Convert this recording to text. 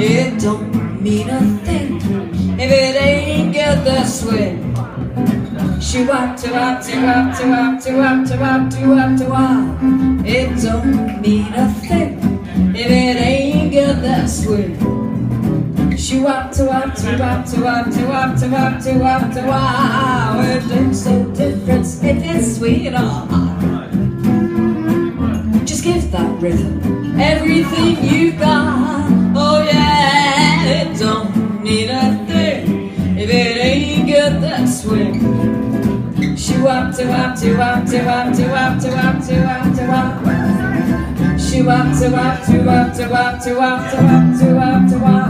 It don't mean a thing if it ain't get this way. She wop to wop to wop to wop to wop to wop to wop. It don't mean a thing if it ain't get this way. She wop to wop to wop to wop to wop to wop to wop to wop. It looks so different if it's sweet or hot. Just give that rhythm everything you got. Got that swing. She wop to wop to wop to wop to wop to wop to wop to wop. She wop to wop to wop to wop to wop to wop to wop to wop.